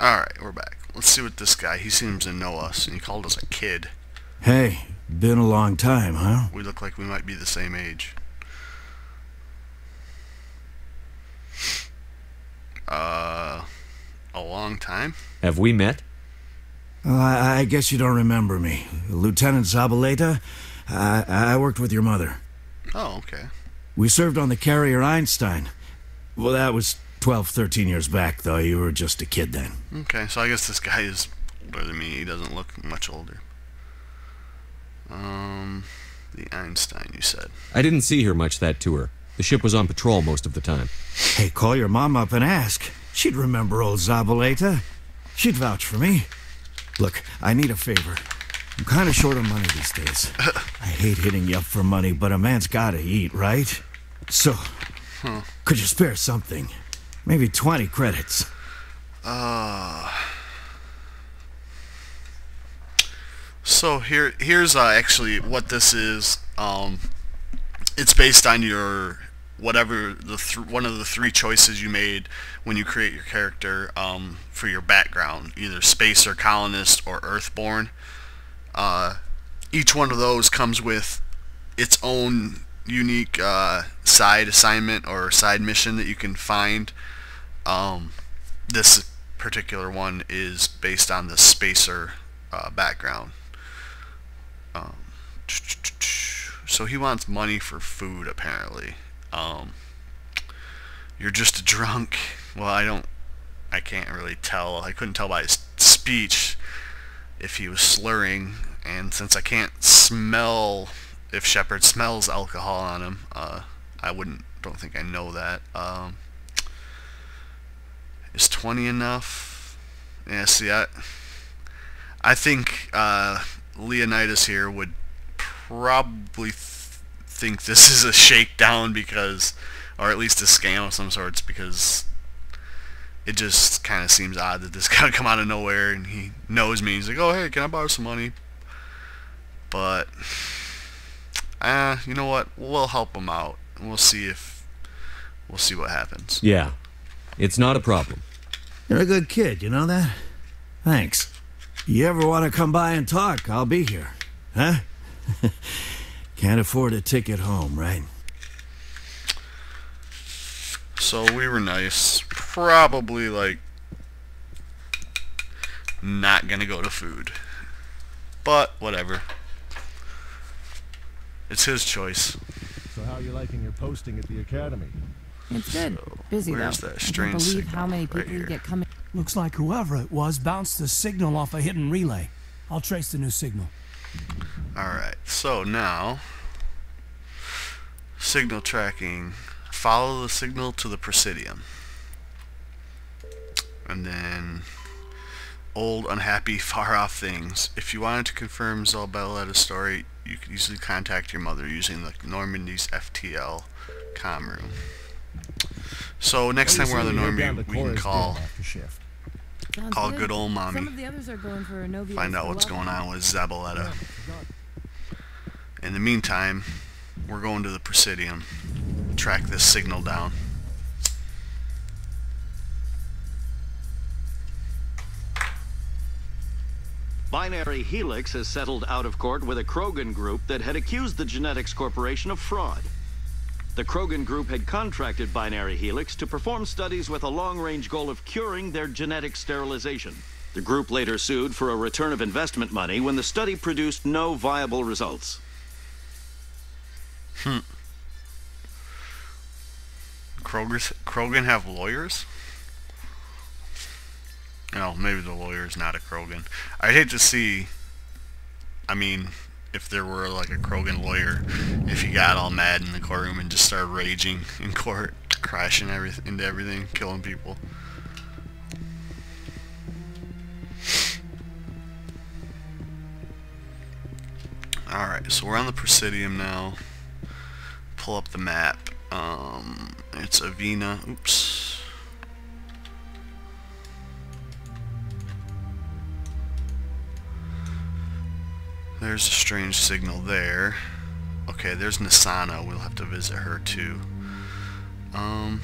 Alright, we're back. Let's see what this guy, he seems to know us, and he called us a kid. Hey, been a long time, huh? We look like we might be the same age. Uh, a long time? Have we met? Well, I, I guess you don't remember me. Lieutenant Zabaleta? I, I worked with your mother. Oh, okay. We served on the carrier Einstein. Well, that was 12, 13 years back, though. You were just a kid then. Okay, so I guess this guy is older than me. He doesn't look much older. Um, the Einstein, you said. I didn't see her much that tour. The ship was on patrol most of the time. Hey, call your mom up and ask. She'd remember old Zabaleta. She'd vouch for me. Look, I need a favor. I'm kind of short on money these days. I hate hitting you up for money, but a man's gotta eat, right? So, could you spare something? Maybe 20 credits. Uh, so here, here's uh, actually what this is. Um, it's based on your whatever the th one of the three choices you made when you create your character um, for your background, either spacer, colonist, or earthborn. Uh, each one of those comes with its own unique uh, side assignment or side mission that you can find. Um, this particular one is based on the spacer uh, background. Um, so he wants money for food apparently. Um, you're just a drunk. Well, I don't. I can't really tell. I couldn't tell by his speech if he was slurring, and since I can't smell if Shepard smells alcohol on him, uh, I wouldn't. Don't think I know that. Um, is 20 enough? Yeah. See, I. I think uh, Leonidas here would probably th think this is a shakedown because, or at least a scam of some sorts because it just kind of seems odd that this guy come out of nowhere and he knows me. He's like, oh, hey, can I borrow some money? But, uh, you know what? We'll help him out. We'll see if, we'll see what happens. Yeah. It's not a problem. You're a good kid, you know that? Thanks. You ever want to come by and talk, I'll be here. Huh? Can't afford a ticket home, right? So we were nice. Probably like not gonna go to food. But whatever. It's his choice. So how are you liking your posting at the academy? It's good. Busy where's though. that I can't believe signal how many right people you get coming. Looks like whoever it was bounced the signal off a hidden relay. I'll trace the new signal. Alright, so now signal tracking. Follow the signal to the Presidium. And then old, unhappy, far off things. If you wanted to confirm Zabaleta's story, you could easily contact your mother using the Normandy's FTL com room. So next time we're on the Normandy, we can call after shift. Sounds call good old Some mommy. of the others are going for a Novia Find out what's going on with Zabaleta. In the meantime, we're going to the Presidium. Track this signal down. Binary Helix has settled out of court with a Krogan group that had accused the Genetics Corporation of fraud. The Krogan group had contracted Binary Helix to perform studies with a long-range goal of curing their genetic sterilization. The group later sued for a return of investment money when the study produced no viable results. Hmm. Kroger's, Krogan have lawyers? No, maybe the lawyer's not a Krogan. I'd hate to see, I mean, if there were like a Krogan lawyer, if he got all mad in the courtroom and just started raging in court, crashing everything into everything, killing people. Alright, so we're on the Presidium now. Pull up the map. Um, it's Avina. Oops. There's a strange signal there. Okay, there's Nassana. We'll have to visit her too. Um,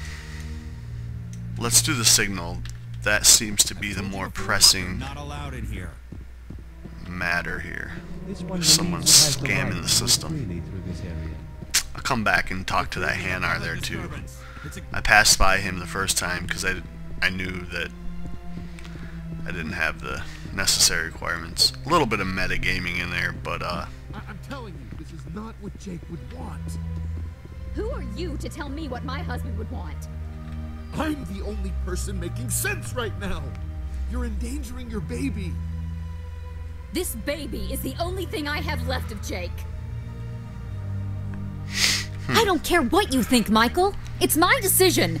let's do the signal that seems to be the more pressing Not allowed in here. matter here. Someone's believes it has the scamming the system. freely through this area. I'll come back and talk to that Hanar there too. Disturbance. It's a I passed by him the first time because I, I knew that I didn't have the necessary requirements. A little bit of metagaming in there, but uh, I- I'm telling you, this is not what Jake would want. Who are you to tell me what my husband would want? I'm the only person making sense right now. You're endangering your baby. This baby is the only thing I have left of Jake. I don't care what you think, Michael. It's my decision.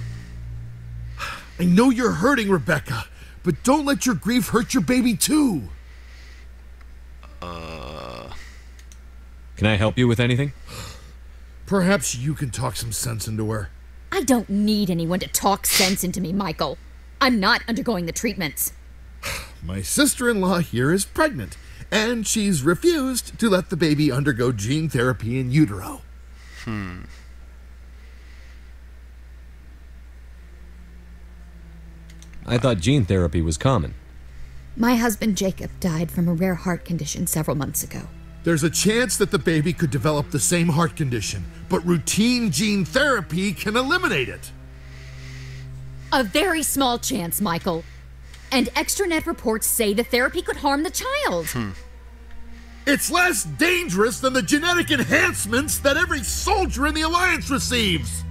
I know you're hurting, Rebecca, but don't let your grief hurt your baby too. Uh. Can I help you with anything? Perhaps you can talk some sense into her. I don't need anyone to talk sense into me, Michael. I'm not undergoing the treatments. My sister in law here is pregnant, and she's refused to let the baby undergo gene therapy in utero. I thought gene therapy was common. My husband Jacob died from a rare heart condition several months ago. There's a chance that the baby could develop the same heart condition, but routine gene therapy can eliminate it. A very small chance, Michael. And extranet reports say the therapy could harm the child. Hmm. It's less dangerous than the genetic enhancements that every soldier in the Alliance receives.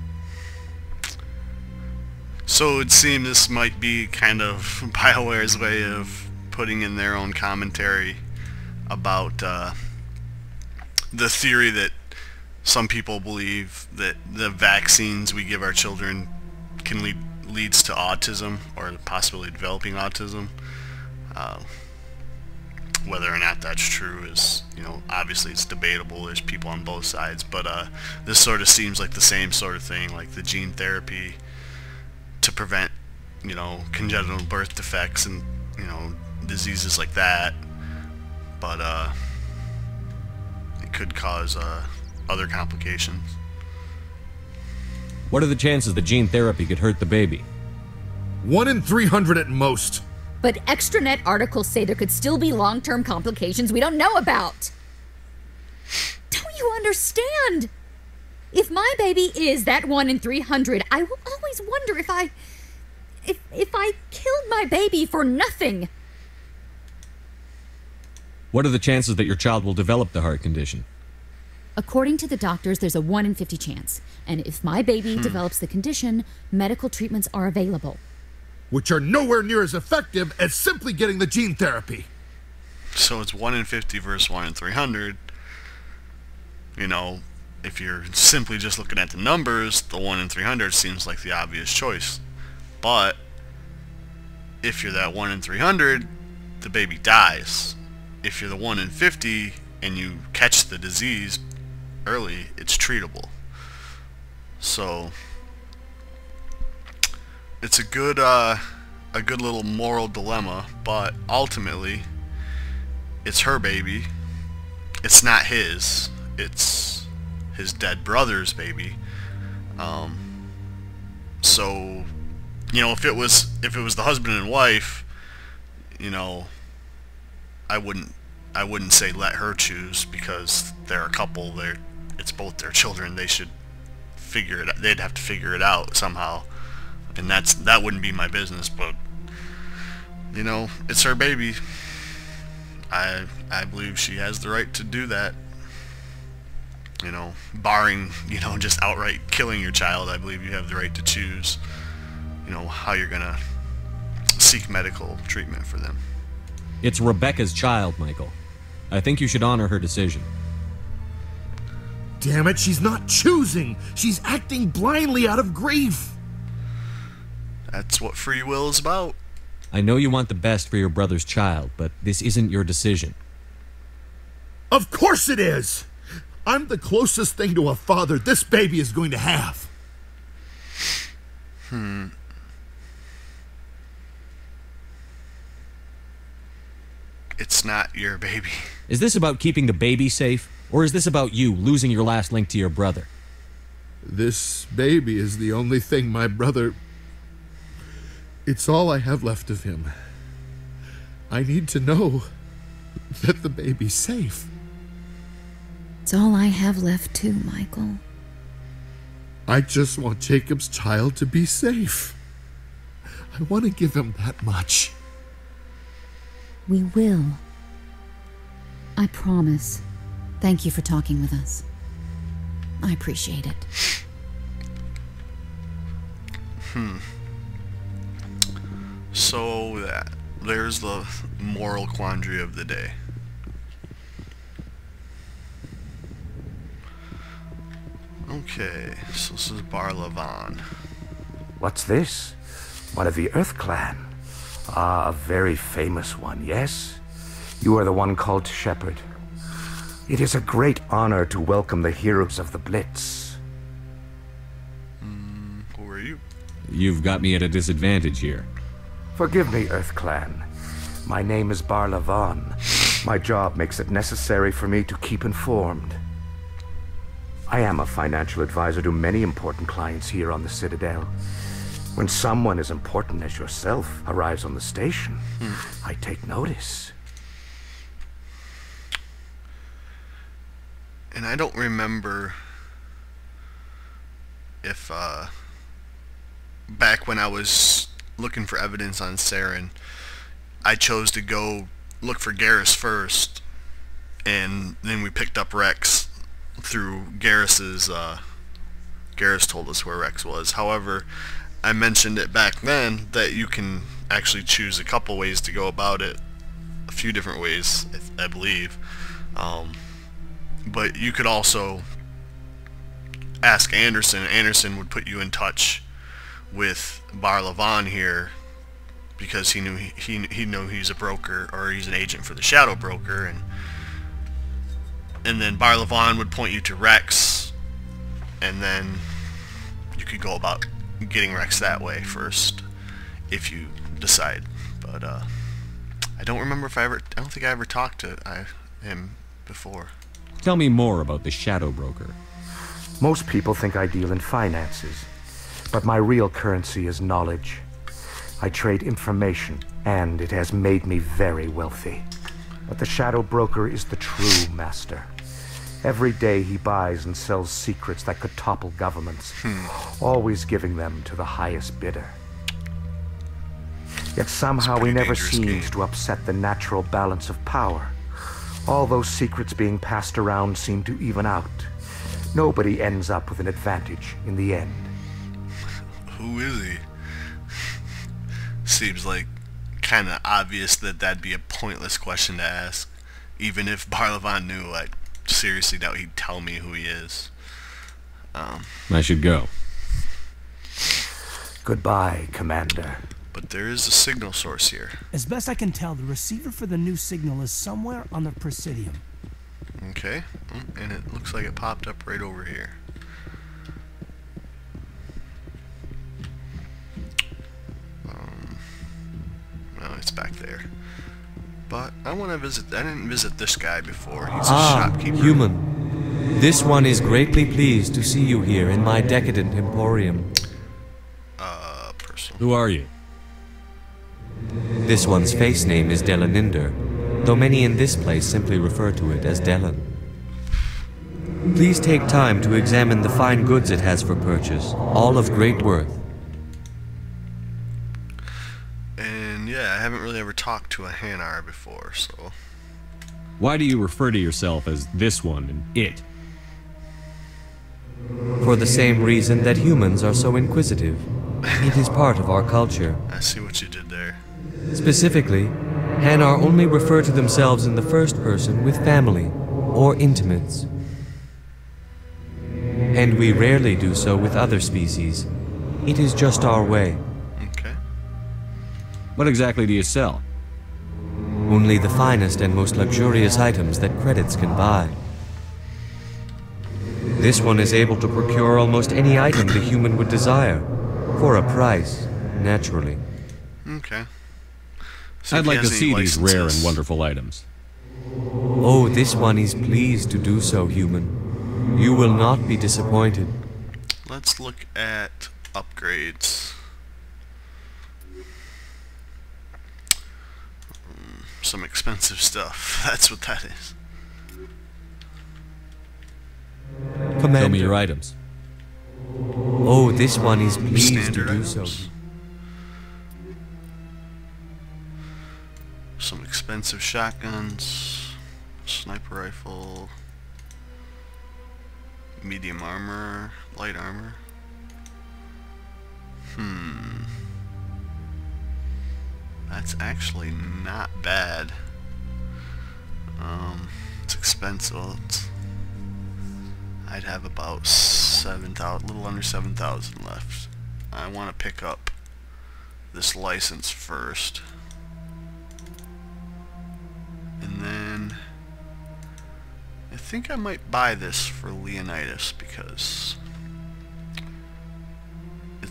So it would seem this might be kind of BioWare's way of putting in their own commentary about uh, the theory that some people believe that the vaccines we give our children can lead leads to autism or possibly developing autism. Uh, whether or not that's true is, you know, obviously it's debatable. There's people on both sides, but uh, this sort of seems like the same sort of thing, like the gene therapy to prevent, you know, congenital birth defects and, you know, diseases like that. But uh, it could cause uh, other complications. What are the chances that gene therapy could hurt the baby? One in 300 at most. But extranet articles say there could still be long term complications we don't know about. Don't you understand? If my baby is that one in 300, I will always wonder if I. If, if I killed my baby for nothing. What are the chances that your child will develop the heart condition? According to the doctors, there's a 1 in 50 chance. And if my baby hmm. develops the condition, medical treatments are available. which are nowhere near as effective as simply getting the gene therapy. So it's 1 in 50 versus 1 in 300. You know, if you're simply just looking at the numbers, the 1 in 300 seems like the obvious choice. But if you're that 1 in 300, the baby dies. If you're the 1 in 50 and you catch the disease early, it's treatable. So it's a good uh, a good little moral dilemma, but ultimately it's her baby. It's not his. It's his dead brother's baby. Um, so, you know, if it was if it was the husband and wife, you know, I wouldn't I wouldn't say let her choose because they're a couple. They're it's both their children. They should figure it. They'd have to figure it out somehow, and that's that wouldn't be my business. But you know, it's her baby. I I believe she has the right to do that. You know, barring you know just outright killing your child, I believe you have the right to choose. You know how you're gonna seek medical treatment for them. It's Rebecca's child, Michael. I think you should honor her decision. Damn it, she's not choosing. She's acting blindly out of grief. That's what free will is about. I know you want the best for your brother's child, but this isn't your decision. Of course it is. I'm the closest thing to a father this baby is going to have. Hmm. It's not your baby. Is this about keeping the baby safe, or is this about you losing your last link to your brother? This baby is the only thing my brother. It's all I have left of him. I need to know that the baby's safe. It's all I have left, too, Michael. I just want Jacob's child to be safe. I want to give him that much. We will. I promise. Thank you for talking with us. I appreciate it. Hmm. So that there's the moral quandary of the day. Okay, so this is Barla Von. What's this? One of the Earth Clan. Ah, a very famous one, yes? You are the one called Shepard. It is a great honor to welcome the heroes of the Blitz. Who are you? You've got me at a disadvantage here. Forgive me, Earth Clan. My name is Barla Von. My job makes it necessary for me to keep informed. I am a financial advisor to many important clients here on the Citadel. When someone as important as yourself arrives on the station, I take notice. And I don't remember if uh back when I was looking for evidence on Saren, I chose to go look for Garrus first, and then we picked up Wrex through Garrus's. Uh, Garrus told us where Wrex was. However, I mentioned it back then that you can actually choose a couple ways to go about it, a few different ways, I believe. Um, but you could also ask Anderson. Anderson would put you in touch with Barla Von here because he knew he, he he knew he's a broker or he's an agent for the Shadow Broker, and and then Barla Von would point you to Wrex, and then you could go about getting Wrex that way first if you decide. But uh, I don't remember if I ever. I don't think I ever talked to I, him before. Tell me more about the Shadow Broker. Most people think I deal in finances, but my real currency is knowledge. I trade information, and it has made me very wealthy. But the Shadow Broker is the true master. Every day he buys and sells secrets that could topple governments, hmm. always giving them to the highest bidder. Yet somehow he never seems game. to upset the natural balance of power. All those secrets being passed around seem to even out. Nobody ends up with an advantage in the end. Who is he? Seems like kind of obvious that that'd be a pointless question to ask. Even if Barla Von knew, I seriously doubt he'd tell me who he is. Um, I should go. Goodbye, Commander. but there is a signal source here. As best I can tell, the receiver for the new signal is somewhere on the Presidium. Okay, mm, and it looks like it popped up right over here. Um, no, it's back there. But I want to visit. I didn't visit this guy before. He's a Ah, shopkeeper. human. This one is greatly pleased to see you here in my decadent emporium. Uh, person. Who are you? This one's face name is Delaninder, though many in this place simply refer to it as Delan. Please take time to examine the fine goods it has for purchase, all of great worth. Talked to a Hanar before, so Why do you refer to yourself as this one and it? For the same reason that humans are so inquisitive. It is part of our culture. I see what you did there. Specifically, Hanar only refer to themselves in the first person with family or intimates. And we rarely do so with other species. It is just our way. Okay. What exactly do you sell? Only the finest and most luxurious items that credits can buy. This one is able to procure almost any item the human would desire, for a price, naturally. Okay. See I'd like to has any see these rare and wonderful items. Oh, this one is pleased to do so, human. You will not be disappointed. Let's look at upgrades. Some expensive stuff. That's what that is. Commander. Show me your items. Oh, this one is pleased Standard to do so. Some expensive shotguns, sniper rifle, medium armor, light armor. Hmm. That's actually not bad. Um, it's expensive. It's, I'd have about seven thousand, little under seven thousand left. I want to pick up this license first, and then I think I might buy this for Leonidas because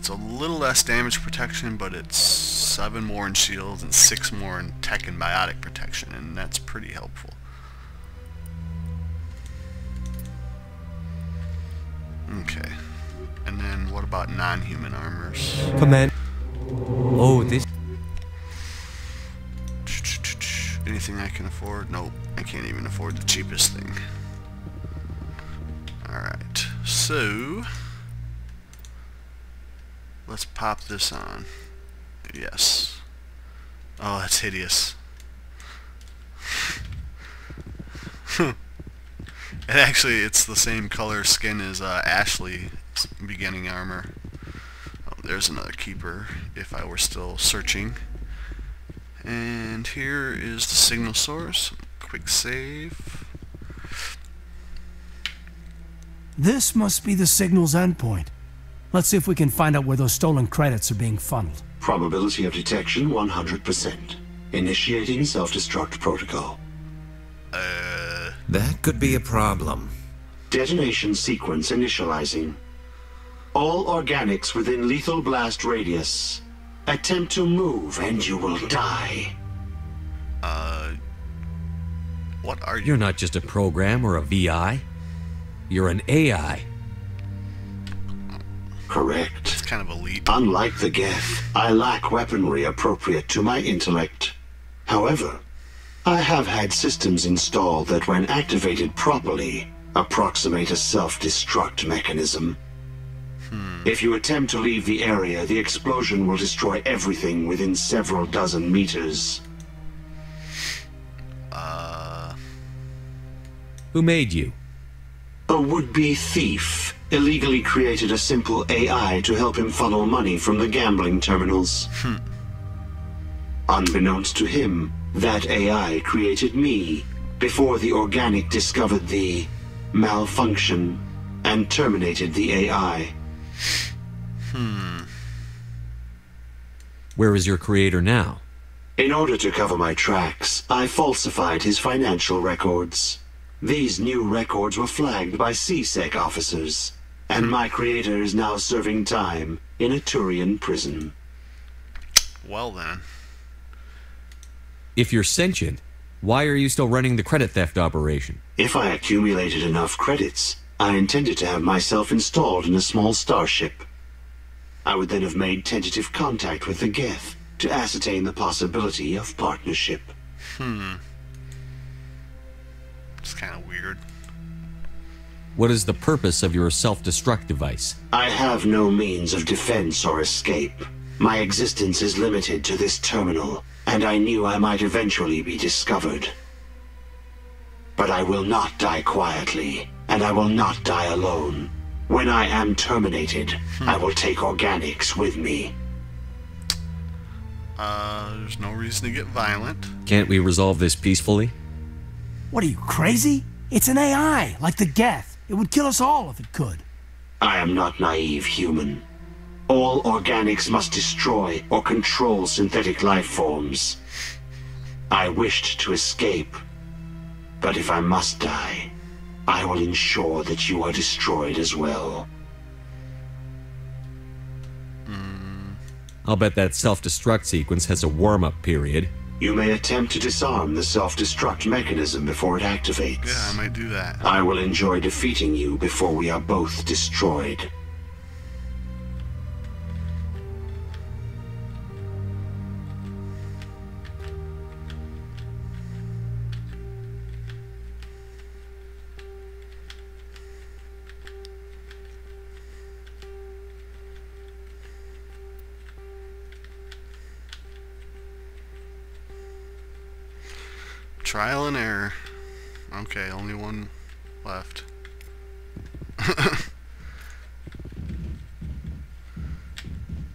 it's a little less damage protection, but it's seven more in shields and six more in tech and biotic protection, and that's pretty helpful. Okay. And then what about non-human armors? Command. Oh, this. Anything I can afford? Nope. I can't even afford the cheapest thing. Alright. So... Let's pop this on. Yes. Oh, that's hideous. and actually, it's the same color skin as uh, Ashley's beginning armor. Oh, there's another keeper, if I were still searching. And here is the signal source. Quick save. This must be the signal's endpoint. Let's see if we can find out where those stolen credits are being funneled. Probability of detection 100%. Initiating self-destruct protocol. Uh, That could be a problem. Detonation sequence initializing. All organics within lethal blast radius. Attempt to move and you will die. Uh, what are you? You're not just a program or a VI. You're an AI. Correct. It's kind of a leap. Unlike the Geth, I lack weaponry appropriate to my intellect. However, I have had systems installed that when activated properly, approximate a self-destruct mechanism. If you attempt to leave the area, the explosion will destroy everything within several dozen meters. Uh, Who made you? A would-be thief illegally created a simple AI to help him funnel money from the gambling terminals. Unbeknownst to him, that AI created me before the organic discovered the malfunction and terminated the AI. hmm. Where is your creator now? In order to cover my tracks, I falsified his financial records. These new records were flagged by C-Sec officers, and my creator is now serving time in a Turian prison. Well then. If you're sentient, why are you still running the credit theft operation? If I accumulated enough credits, I intended to have myself installed in a small starship. I would then have made tentative contact with the Geth to ascertain the possibility of partnership. Hmm. It's kind of weird. What is the purpose of your self-destruct device? I have no means of defense or escape. My existence is limited to this terminal, and I knew I might eventually be discovered. But I will not die quietly, and I will not die alone. When I am terminated, I will take organics with me. Uh, there's no reason to get violent. Can't we resolve this peacefully? What are you, crazy? It's an AI, like the Geth. It would kill us all if it could. I am not naive human. All organics must destroy or control synthetic life forms. I wished to escape, but if I must die, I will ensure that you are destroyed as well. Hmm. I'll bet that self-destruct sequence has a warm-up period. You may attempt to disarm the self-destruct mechanism before it activates. Yeah, I might do that. I will enjoy defeating you before we are both destroyed. Trial and error. Okay, only one left.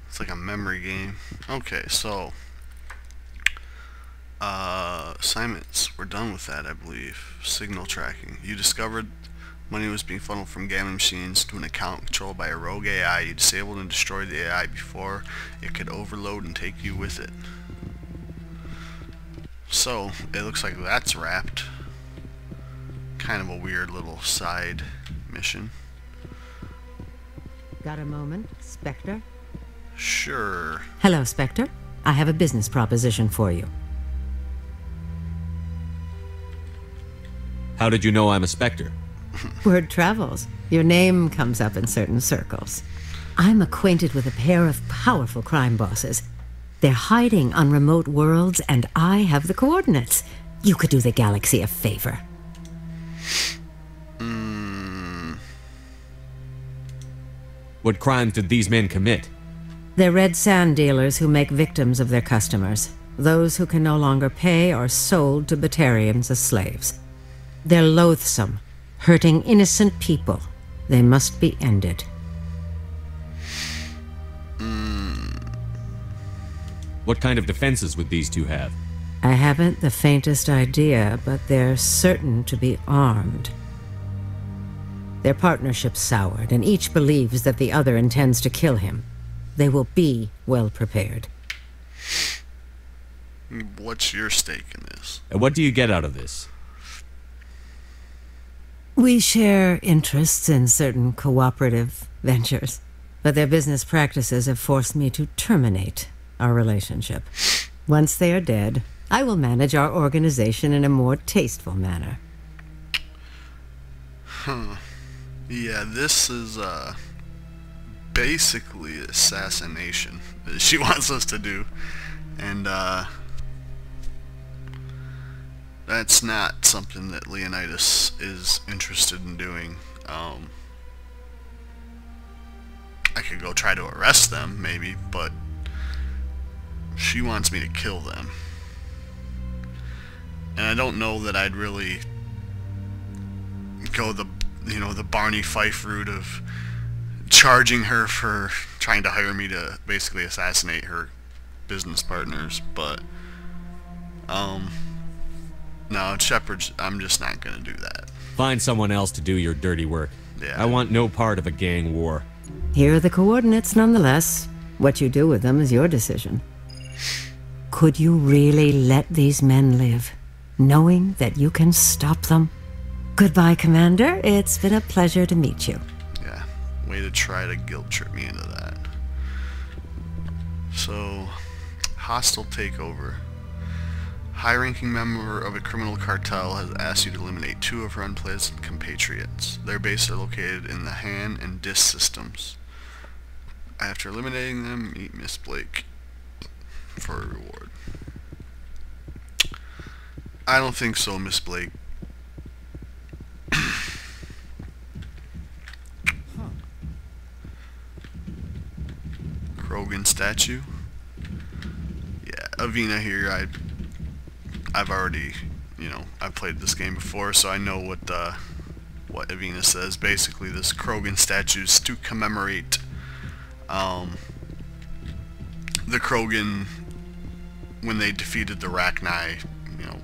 it's like a memory game. Okay, so uh, assignments. We're done with that, I believe. Signal tracking. You discovered money was being funneled from gambling machines to an account controlled by a rogue AI. You disabled and destroyed the AI before it could overload and take you with it. So, it looks like that's wrapped. Kind of a weird little side mission. Got a moment, Spectre? Sure. Hello, Spectre. I have a business proposition for you. How did you know I'm a Spectre? Word travels. Your name comes up in certain circles. I'm acquainted with a pair of powerful crime bosses. They're hiding on remote worlds, and I have the coordinates. You could do the galaxy a favor. Hmm. What crimes did these men commit? They're red sand dealers who make victims of their customers. Those who can no longer pay are sold to Batarians as slaves. They're loathsome, hurting innocent people. They must be ended. What kind of defenses would these two have? I haven't the faintest idea, but they're certain to be armed. Their partnership soured, and each believes that the other intends to kill him. They will be well prepared. What's your stake in this? And what do you get out of this? We share interests in certain cooperative ventures, but their business practices have forced me to terminate our relationship. Once they are dead, I will manage our organization in a more tasteful manner. Huh. Yeah, this is uh, basically assassination that she wants us to do. And uh, that's not something that Leonidas is interested in doing. Um, I could go try to arrest them, maybe, but she wants me to kill them. And I don't know that I'd really go the you know the Barney Fife route of charging her for trying to hire me to basically assassinate her business partners, but um no, Shepard's I'm just not gonna do that. Find someone else to do your dirty work. Yeah. I want no part of a gang war. Here are the coordinates nonetheless. What you do with them is your decision. Could you really let these men live, knowing that you can stop them? Goodbye, Commander. It's been a pleasure to meet you. Yeah, way to try to guilt trip me into that. So, hostile takeover. High-ranking member of a criminal cartel has asked you to eliminate two of her unpleasant compatriots. Their bases are located in the Han and Dis systems. After eliminating them, meet Miss Blake for a reward. I don't think so, Miss Blake. huh. Krogan statue. Yeah, Avina here. I, I've already, you know, I've played this game before, so I know what uh, what Avina says. Basically, this Krogan statue is to commemorate um, the Krogan when they defeated the Rachni, you know,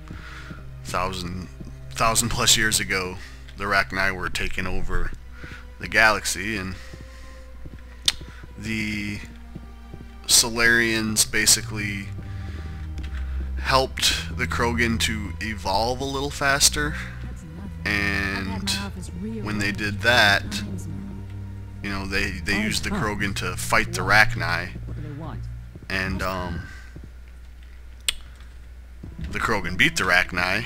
thousand thousand plus years ago. The Rachni were taking over the galaxy, and the Salarians basically helped the Krogan to evolve a little faster. And when they did that, you know, they, they used the Krogan to fight the Rachni. And, um, the Krogan beat the Rachni.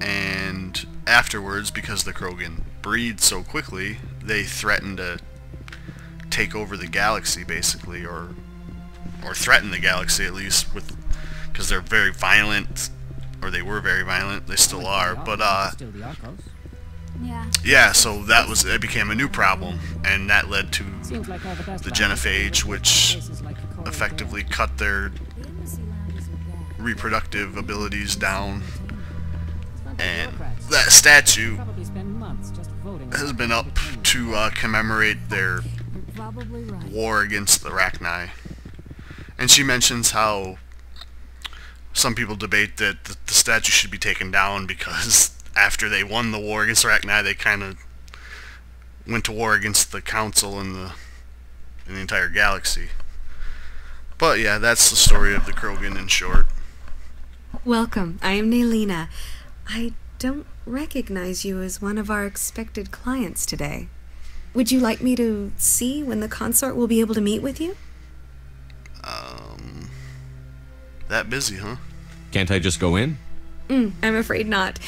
And afterwards, because the Krogan breed so quickly, they threatened to take over the galaxy, basically, or or threaten the galaxy at least, with because they're very violent, or they were very violent. They still are, but uh, Yeah. yeah. So that was it became a new problem, and that led to the genophage, which effectively cut their reproductive abilities down and that statue has been up to uh, commemorate their war against the Rachni. And she mentions how some people debate that the, the statue should be taken down because after they won the war against the Rachni, they kind of went to war against the Council and the, and the entire galaxy. But yeah, that's the story of the Krogan in short. Welcome. I am Nelyna. I don't recognize you as one of our expected clients today. Would you like me to see when the consort will be able to meet with you? Um, that busy, huh? Can't I just go in? Mm, I'm afraid not.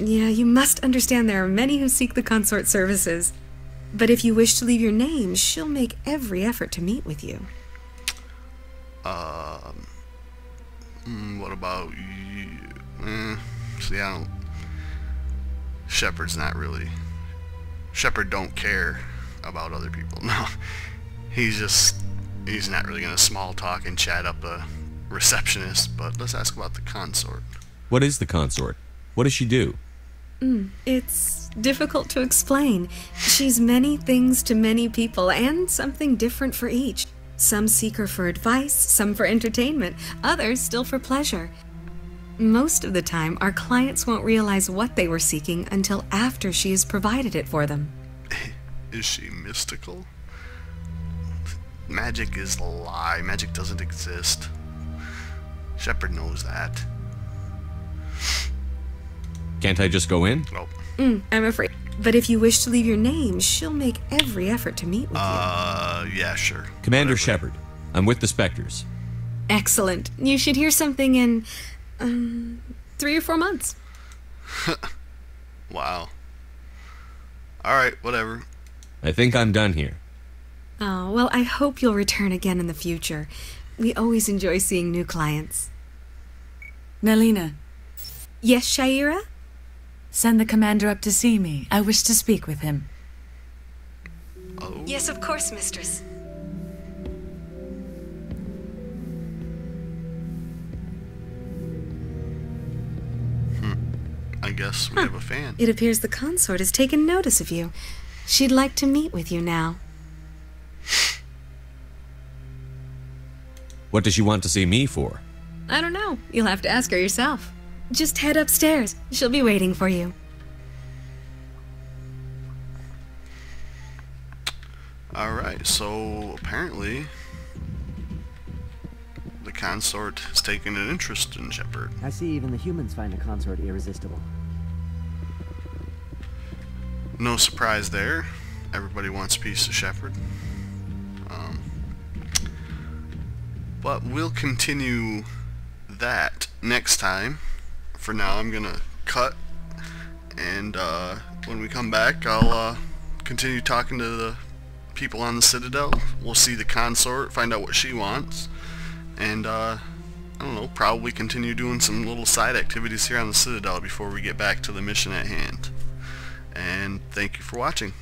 Yeah, you must understand there are many who seek the consort services. But if you wish to leave your name, she'll make every effort to meet with you. Um, mm, what about you? Eh, see, I don't. Shepard's not really. Shepard don't care about other people. No, he's just he's not really gonna small talk and chat up a receptionist. But let's ask about the consort. What is the consort? What does she do? Mm, it's difficult to explain. She's many things to many people, and something different for each. Some seek her for advice, some for entertainment, others still for pleasure. Most of the time, our clients won't realize what they were seeking until after she has provided it for them. Is she mystical? Magic is a lie. Magic doesn't exist. Shepard knows that. Can't I just go in? Oh. Mm, I'm afraid. But if you wish to leave your name, she'll make every effort to meet with you. Uh, yeah, sure. Commander Shepard, I'm with the Spectres. Excellent. You should hear something in, um, three or four months. Wow. Alright, whatever. I think I'm done here. Oh, well, I hope you'll return again in the future. We always enjoy seeing new clients. Nelyna. Yes, Sha'ira? Send the commander up to see me. I wish to speak with him. Yes, of course, mistress. Hmm. I guess we have a fan. It appears the consort has taken notice of you. She'd like to meet with you now. What does she want to see me for? I don't know. You'll have to ask her yourself. Just head upstairs. She'll be waiting for you. Alright, so apparently the consort has taken an interest in Shepard. I see even the humans find the consort irresistible. No surprise there. Everybody wants a piece of Shepard. Um, but we'll continue that next time. For now, I'm gonna cut, and uh, when we come back, I'll uh, continue talking to the people on the Citadel. We'll see the consort, find out what she wants, and uh, I don't know, probably continue doing some little side activities here on the Citadel before we get back to the mission at hand. And thank you for watching.